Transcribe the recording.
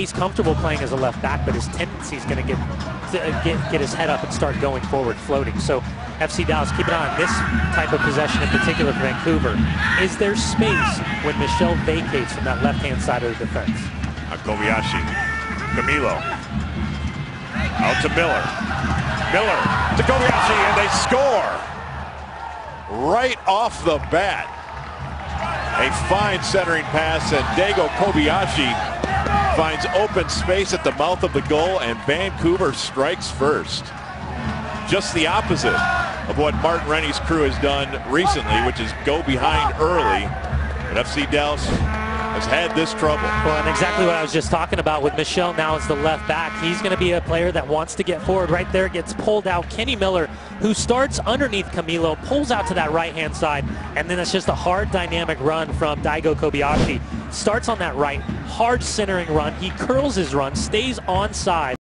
he's comfortable playing as a left back, but his tendency is going to get, get get his head up and start going forward, floating. So FC Dallas, keep an eye on this type of possession in particular for Vancouver. Is there space when Michel vacates from that left-hand side of the defense? Uh, Kobayashi, Camilo, out to Miller. Miller to Kobayashi, and they score right off the bat. A fine centering pass, and Daigo Kobayashi finds open space at the mouth of the goal, and Vancouver strikes first. Just the opposite of what Martin Rennie's crew has done recently, which is go behind early. But FC Dallas has had this trouble. Well, and exactly what I was just talking about with Michel now as the left back. He's going to be a player that wants to get forward. Right there gets pulled out. Kenny Miller, who starts underneath Camilo, pulls out to that right-hand side, and then it's just a hard dynamic run from Daigo Kobayashi. Starts on that right, hard centering run. He curls his run, stays on side.